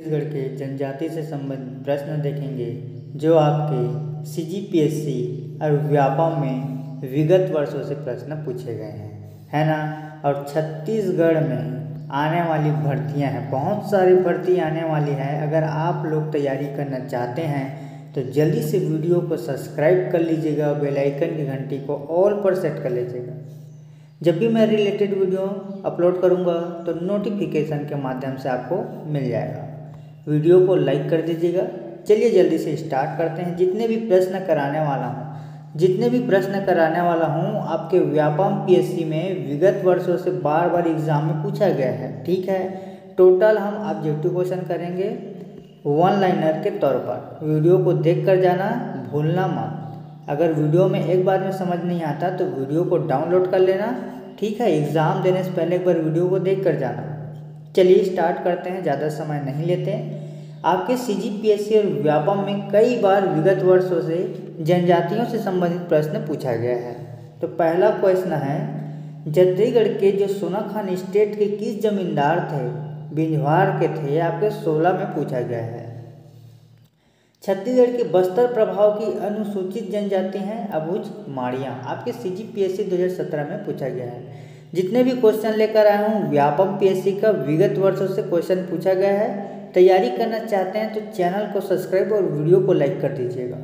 छत्तीसगढ़ के जनजाति से संबंधित प्रश्न देखेंगे, जो आपके सी जी पी एस सी और व्यापम में विगत वर्षों से प्रश्न पूछे गए हैं, है ना? और छत्तीसगढ़ में आने वाली भर्तियाँ हैं, बहुत सारी भर्ती आने वाली है। अगर आप लोग तैयारी करना चाहते हैं तो जल्दी से वीडियो को सब्सक्राइब कर लीजिएगा बेल आइकन की घंटी को ऑल पर सेट कर लीजिएगा। जब भी मैं रिलेटेड वीडियो अपलोड करूँगा तो नोटिफिकेशन के माध्यम से आपको मिल जाएगा। वीडियो को लाइक कर दीजिएगा। चलिए जल्दी से स्टार्ट करते हैं। जितने भी प्रश्न कराने वाला हूँ, जितने भी प्रश्न कराने वाला हूँ, आपके व्यापम पीएससी में विगत वर्षों से बार बार एग्ज़ाम में पूछा गया है। ठीक है? टोटल हम ऑब्जेक्टिव क्वेश्चन करेंगे। वन लाइनर के तौर पर। वीडियो को देख कर जाना, भूलना मत। अगर वीडियो में एक बार में समझ नहीं आता तो वीडियो को डाउनलोड कर लेना। ठीक है? एग्ज़ाम देने से पहले एक बार वीडियो को देख कर जाना। चलिए स्टार्ट करते हैं। ज़्यादा समय नहीं लेते। आपके सी जी पी एस सी और व्यापम में कई बार विगत वर्षों से जनजातियों से संबंधित प्रश्न पूछा गया है। तो पहला क्वेश्चन है, छत्तीसगढ़ के जो सोना खान स्टेट के किस जमींदार थे, बिंजवार के थे आपके सोलह में पूछा गया है। छत्तीसगढ़ के बस्तर प्रभाव की अनुसूचित जनजाति हैं अबुझ माड़िया, आपके सी जी पी एस सी दो हज़ार सत्रह में पूछा गया है। जितने भी क्वेश्चन लेकर आया हूँ, व्यापम सी का विगत वर्षों से क्वेश्चन पूछा गया है। तैयारी करना चाहते हैं तो चैनल को सब्सक्राइब और वीडियो को लाइक कर दीजिएगा।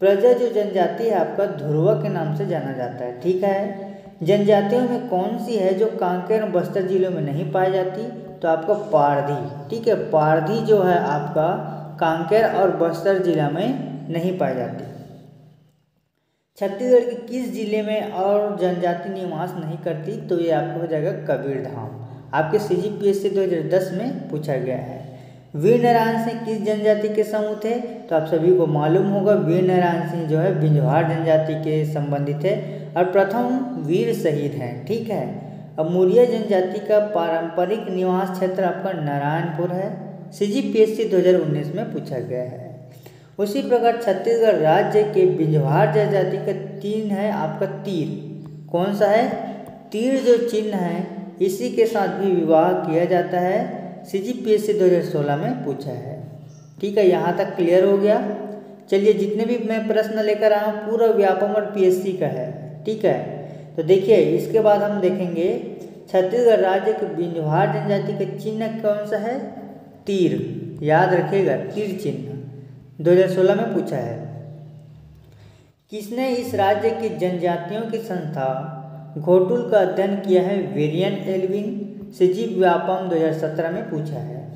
प्रजा जो जनजाति है आपका ध्रुवा के नाम से जाना जाता है, ठीक है? जनजातियों में कौन सी है जो कांकेर और बस्तर जिलों में नहीं पाई जाती? तो आपका पारधी, ठीक है? पारधी जो है आपका कांकेर और बस्तर जिला में नहीं पाई जाती। छत्तीसगढ़ के किस ज़िले में और जनजाति निवास नहीं करती? तो ये आपको हो जाएगा कबीर धाम आपके सी जी पी एस सी दो हज़ार दस में पूछा गया है। वीर नारायण सिंह किस जनजाति के समूह थे? तो आप सभी को मालूम होगा, वीर नारायण सिंह जो है बिंजवार जनजाति के संबंधित है और प्रथम वीर शहीद हैं, ठीक है? अब मुरिया जनजाति का पारंपरिक निवास क्षेत्र आपका नारायणपुर है। सी जी पी एस सी दो हज़ार उन्नीस में पूछा गया है। उसी प्रकार छत्तीसगढ़ राज्य के बिंजवार जनजाति का तीन है आपका तीर। कौन सा है? तीर जो चिन्ह है इसी के साथ भी विवाह किया जाता है। सी जी पी एस सी दो हज़ार सोलह में पूछा है। ठीक है, यहाँ तक क्लियर हो गया। चलिए, जितने भी मैं प्रश्न लेकर आया हूँ, पूरा व्यापम और पी एस सी का है। ठीक है तो देखिए, इसके बाद हम देखेंगे, छत्तीसगढ़ राज्य के बिंजवार जनजाति का चिन्ह कौन सा है? तीर। याद रखिएगा, तीर चिन्ह। 2016 में पूछा है। किसने इस राज्य की जनजातियों की संस्था घोटुल का अध्ययन किया है वेरियन एल्विन सजीव व्यापम 2017 में पूछा है।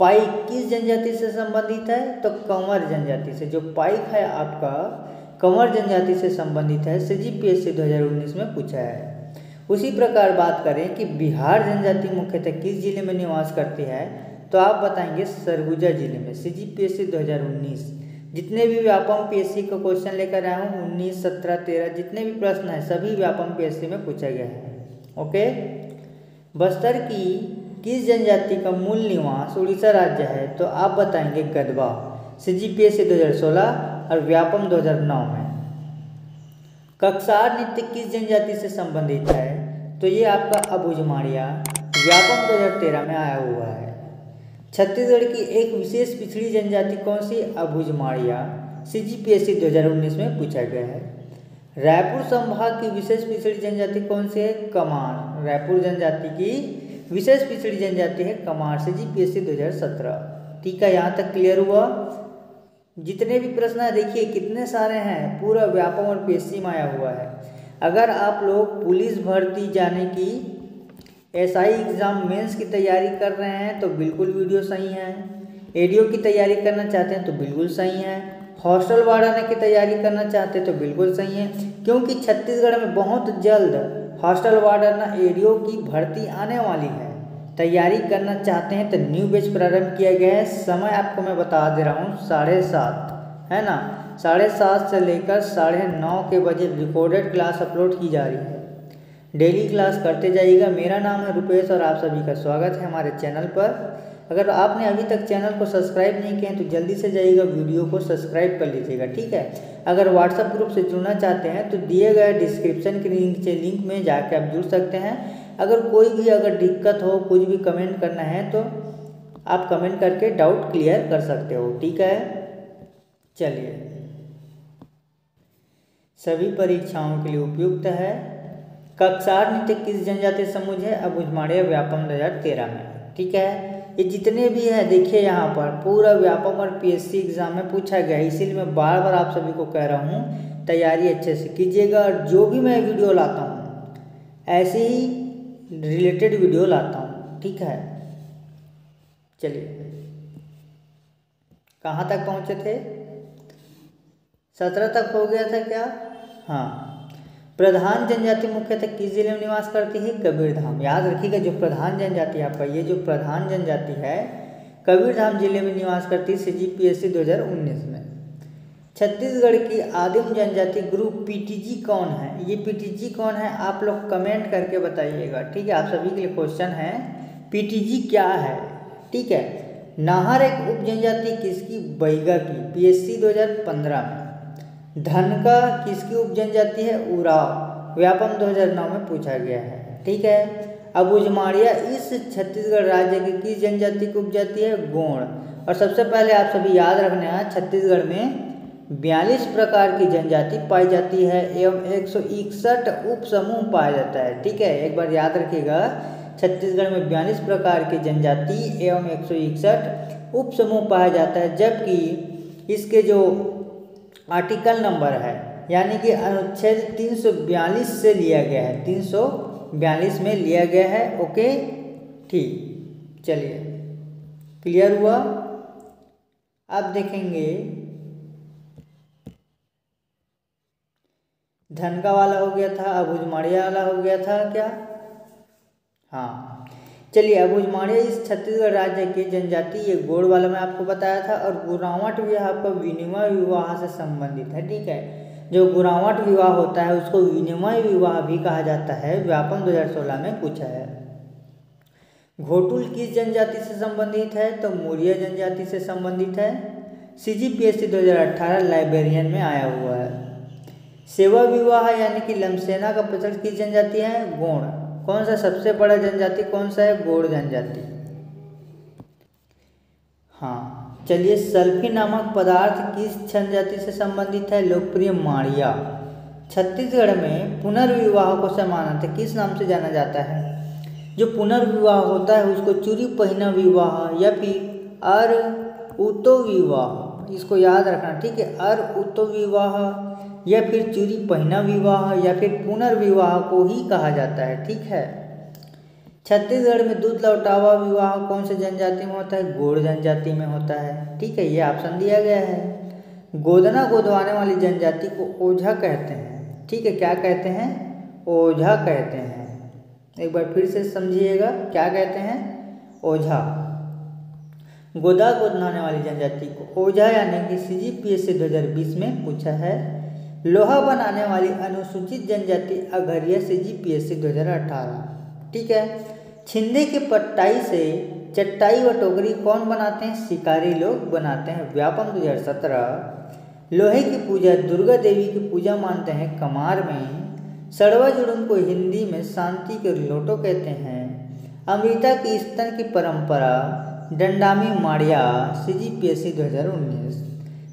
पाइक किस जनजाति से संबंधित है? तो कंवर जनजाति से। जो पाइक है आपका, कंवर जनजाति से संबंधित है सजीव पी एस सी में पूछा है। उसी प्रकार बात करें कि बिहार जनजाति मुख्यतः किस ज़िले में निवास करती है? तो आप बताएँगे सरगुजा ज़िले में। सी जी पी सी जितने भी व्यापम पी एस सी का क्वेश्चन लेकर आया हूँ, उन्नीस, सत्रह, तेरह, जितने भी प्रश्न हैं, सभी व्यापम पी एस सी में पूछा गया है। ओके? बस्तर की किस जनजाति का मूल निवास उड़ीसा राज्य है? तो आप बताएँगे गदवा सी जी पी एस सी दो हज़ार सोलह और व्यापम 2009 में। कक्षार नृत्य किस जनजाति से संबंधित है? तो ये आपका अबुझमाड़िया, व्यापम 2013 में आया हुआ है। छत्तीसगढ़ की एक विशेष पिछड़ी जनजाति कौन सी? Abujhmadia C G P S C दो हज़ार उन्नीस में पूछा गया है। रायपुर संभाग की विशेष पिछड़ी जनजाति कौन सी है? कमार। रायपुर जनजाति की विशेष पिछड़ी जनजाति है कमार। से जी पी दो हज़ार सत्रह। ठीक है, यहाँ तक क्लियर हुआ? जितने भी प्रश्न है, देखिए कितने सारे हैं, पूरा व्यापम और पी एस सी में आया हुआ है। अगर आप लोग पुलिस भर्ती जाने की एस आई एग्ज़ाम मेंस की तैयारी कर रहे हैं तो बिल्कुल वीडियो सही है। एडीओ की तैयारी करना चाहते हैं तो बिल्कुल सही है। हॉस्टल वार्डन की तैयारी करना चाहते हैं तो बिल्कुल सही है। क्योंकि छत्तीसगढ़ में बहुत जल्द हॉस्टल वार्डन एडीओ की भर्ती आने वाली है। तैयारी करना चाहते हैं तो न्यू बैच प्रारंभ किया गया है। समय आपको मैं बता दे रहा हूँ, साढ़े सात, है ना? साढ़े सात से लेकर साढ़े नौ के बजे रिकॉर्डेड क्लास अपलोड की जा रही है। डेली क्लास करते जाइएगा। मेरा नाम है रुपेश और आप सभी का स्वागत है हमारे चैनल पर। अगर आपने अभी तक चैनल को सब्सक्राइब नहीं किया तो जल्दी से जाइएगा, वीडियो को सब्सक्राइब कर लीजिएगा, ठीक है? अगर व्हाट्सएप ग्रुप से जुड़ना चाहते हैं तो दिए गए डिस्क्रिप्शन के नीचे लिंक में जाकर आप जुड़ सकते हैं। अगर कोई भी अगर दिक्कत हो, कुछ भी कमेंट करना है तो आप कमेंट करके डाउट क्लियर कर सकते हो, ठीक है? चलिए। सभी परीक्षाओं के लिए उपयुक्त है। कक्षार नृत्य किस जनजातीय समूह है? अबुझमाड़िया व्यापम दो हज़ार तेरह में। ठीक है? ये जितने भी हैं, देखिए यहाँ पर, पूरा व्यापम और पीएससी एग्ज़ाम में पूछा गया है। इसीलिए मैं बार बार आप सभी को कह रहा हूँ, तैयारी अच्छे से कीजिएगा और जो भी मैं वीडियो लाता हूँ, ऐसे ही रिलेटेड वीडियो लाता हूँ। ठीक है? चलिए। कहाँ तक पहुँचे थे? सत्रह तक हो गया था क्या? हाँ। प्रधान जनजाति मुख्यतः किस ज़िले में निवास करती है? कबीरधाम। याद रखिएगा, जो प्रधान जनजाति आपका ये जो प्रधान जनजाति है, कबीरधाम ज़िले में निवास करती है सी जी पी एस सी दो हज़ार उन्नीस में। छत्तीसगढ़ की आदिम जनजाति ग्रुप पीटीजी कौन है? ये पीटीजी कौन है? आप लोग कमेंट करके बताइएगा, ठीक है? आप सभी के लिए क्वेश्चन है पीटीजी क्या है? ठीक है? नाहर एक उप जनजाति किसकी? बैगा की पीएससी 2015 में। धन का किसकी उप जनजाति है? उराव। व्यापम 2009 में पूछा गया है। ठीक है? अब उजमाड़िया इस छत्तीसगढ़ राज्य की किस जनजाति की उपजाति है? गोण और सबसे पहले आप सभी याद रखना है, छत्तीसगढ़ में बयालीस प्रकार की जनजाति पाई जाती है एवं एक सौ इकसठ उप समूह पाया जाता है। ठीक है? एक बार याद रखिएगा, छत्तीसगढ़ में बयालीस प्रकार की जनजाति एवं एक सौ इकसठ उप समूह पाया जाता है, जबकि इसके जो आर्टिकल नंबर है, यानी कि अनुच्छेद 342 से लिया गया है 342 में लिया गया है, ओके? ठीक, चलिए, क्लियर हुआ? अब देखेंगे, धनका वाला हो गया था अब उजमाड़िया वाला हो गया था, क्या? हाँ चलिए अब उजमाड़िया इस छत्तीसगढ़ राज्य के जनजाति ये गोड़ वाला मैं आपको बताया था और गुरावट विवाह आपका विनिमय विवाह से संबंधित है, ठीक है? जो गुरावट विवाह होता है, उसको विनिमय विवाह भी कहा जाता है व्यापम 2016 में पूछा है। घोटुल किस जनजाति से संबंधित है? तो मौर्य जनजाति से संबंधित है। सी जी पी एस सी दो लाइब्रेरियन में आया हुआ है। सेवा विवाह यानी कि लमसेना का प्रचलन किस जनजाति है? गौण। कौन सा सबसे बड़ा जनजाति, कौन सा है गोड़ जनजाति? हाँ चलिए सल्फी नामक पदार्थ किस जनजाति से संबंधित है? लोकप्रिय माड़िया। छत्तीसगढ़ में पुनर्विवाह को समानांतर किस नाम से जाना जाता है? जो पुनर्विवाह होता है, उसको चूरी पहना विवाह या फिर अर उतो विवाह, इसको याद रखना, ठीक है? अर उतो विवाह या फिर चूरी पहना विवाह या फिर पुनर्विवाह को ही कहा जाता है, ठीक है? छत्तीसगढ़ में दूध लौटावा विवाह कौन से जनजाति में होता है? गोड़ जनजाति में होता है, ठीक है? ये ऑप्शन दिया गया है। गोदना गोदवाने वाली जनजाति को ओझा कहते हैं, ठीक है? क्या कहते हैं? ओझा कहते हैं। एक बार फिर से समझिएगा, क्या कहते हैं? ओझा। गोदा गोदनाने वाली जनजाति को ओझा यानी कि सी जी पी एस सी दो हज़ार बीस में पूछा है। लोहा बनाने वाली अनुसूचित जनजाति अघरिया से जी पी एस सी दो हज़ार अठारह। ठीक है? छिंदे के पट्टाई से चट्टाई व टोकरी कौन बनाते हैं? शिकारी लोग बनाते हैं। व्यापम दो हज़ार सत्रह। लोहे की पूजा दुर्गा देवी की पूजा मानते हैं। कमार में सड़वा जुड़ुम को हिंदी में शांति के लोटो कहते हैं। अमृता की स्तन की परंपरा Dandami Madia C G P S C दो हज़ार उन्नीस।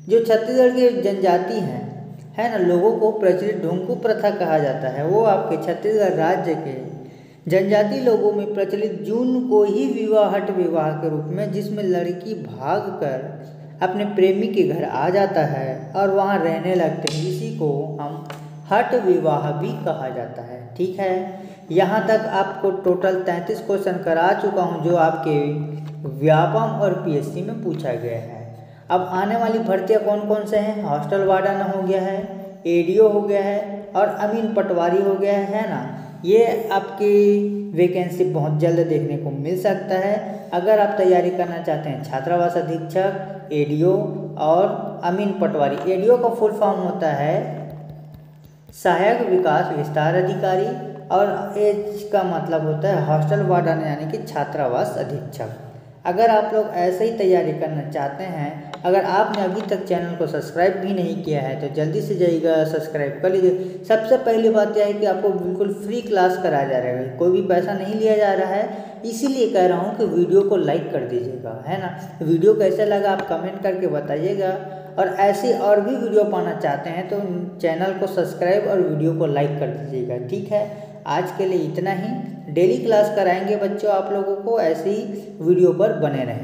जो छत्तीसगढ़ की जनजाति हैं है ना, लोगों को प्रचलित ढोंकू प्रथा कहा जाता है। वो आपके छत्तीसगढ़ राज्य के जनजाति लोगों में प्रचलित जून को ही विवाह हट विवाह के रूप में, जिसमें लड़की भाग कर अपने प्रेमी के घर आ जाता है और वहाँ रहने लगते हैं। इसी को हम हट विवाह भी कहा जाता है। ठीक है? यहाँ तक आपको टोटल तैंतीस क्वेश्चन करा चुका हूँ, जो आपके व्यापम और पीएससी में पूछा गया है। अब आने वाली भर्तियाँ कौन कौन से हैं? हॉस्टल वार्डन हो गया है एडीओ हो गया है और अमीन पटवारी हो गया है ना? ये आपकी वैकेंसी बहुत जल्द देखने को मिल सकता है। अगर आप तैयारी करना चाहते हैं, छात्रावास अधीक्षक एडीओ और अमीन पटवारी। एडीओ का फुल फॉर्म होता है सहायक विकास विस्तार अधिकारी और एच का मतलब होता है हॉस्टल वार्डन यानी कि छात्रावास अधीक्षक। अगर आप लोग ऐसे ही तैयारी करना चाहते हैं अगर आपने अभी तक चैनल को सब्सक्राइब भी नहीं किया है तो जल्दी से जाइएगा, सब्सक्राइब कर लीजिए। सबसे पहली बात यह है कि आपको बिल्कुल फ्री क्लास कराया जा रहा है। कोई भी पैसा नहीं लिया जा रहा है, इसीलिए कह रहा हूँ कि वीडियो को लाइक कर दीजिएगा, है ना? वीडियो कैसे लगा आप कमेंट करके बताइएगा। और ऐसी और भी वीडियो पाना चाहते हैं तो चैनल को सब्सक्राइब और वीडियो को लाइक कर दीजिएगा, ठीक है? आज के लिए इतना ही। डेली क्लास कराएँगे बच्चों आप लोगों को, ऐसे वीडियो पर बने रहें।